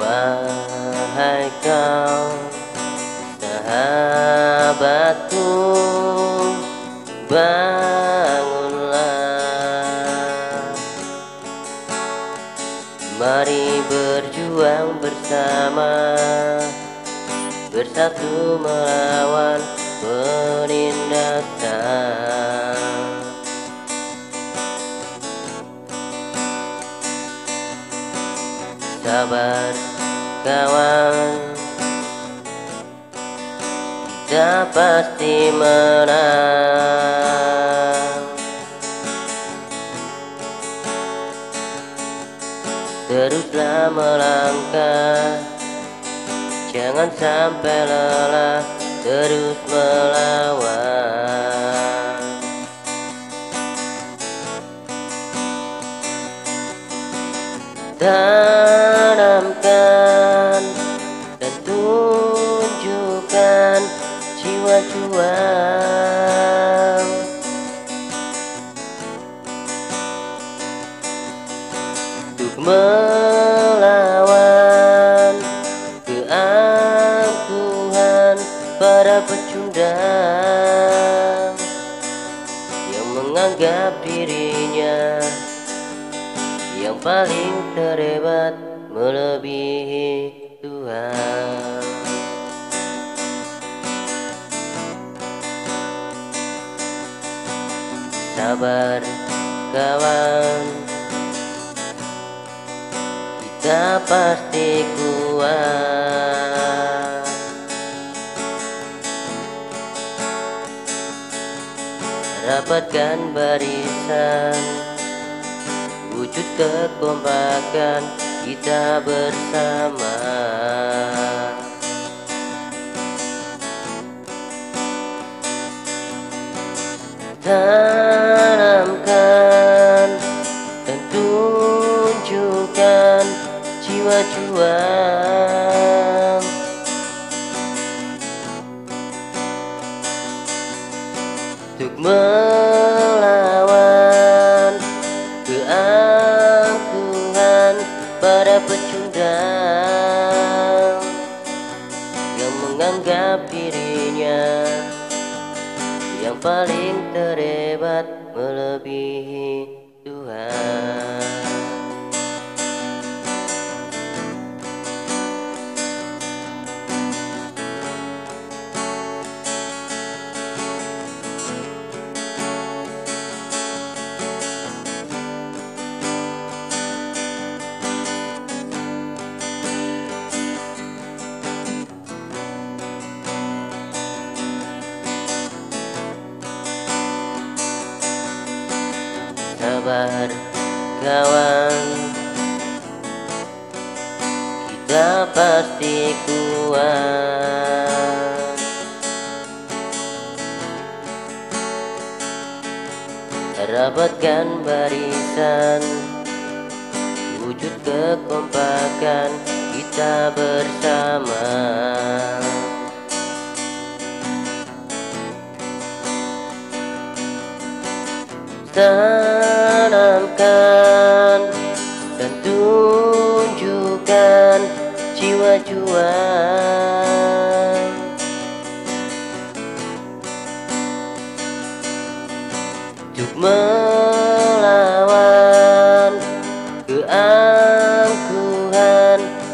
Wahai kau sahabatku bangunlah. Mari berjuang bersama Bersatu melawan penindasan. Sabar kawan Kita pasti menang Teruslah melangkah. Jangan sampai lelah Terus melawan Tanamkan dan tunjukkan jiwa juang Untuk melawan keangkuhan para pecundang Yang menganggap dirinya paling terhebat melebihi Tuhan. Sabar kawan. Kita pasti kuat. Rapatkan barisan wujud kekompakan kita bersama. Tanamkan dan tunjukkan jiwa para pecundang yang menganggap dirinya yang paling terhebat melebihi Tuhan. Kawan. Kita pasti kuat. Rapatkan barisan. Wujud kekompakan kita bersama Tanamkan dan tunjukkan jiwa juang Untuk melawan keangkuhan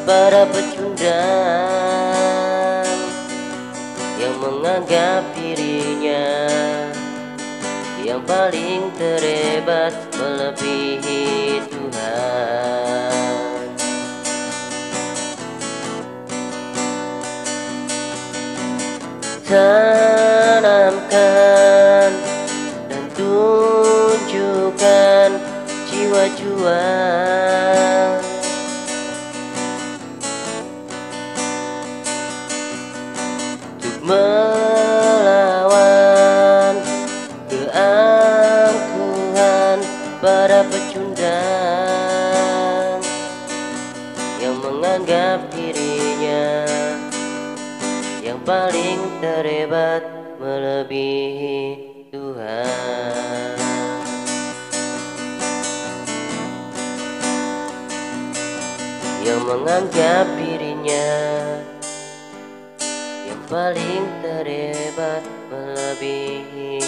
para pecundang Yang menganggap dirinya paling terhebat melebihi Tuhan. Tanamkan dan tunjukkan jiwa juang Untuk para pecundang yang menganggap dirinya yang paling terhebat melebihi Tuhan. yang menganggap dirinya yang paling terhebat melebihi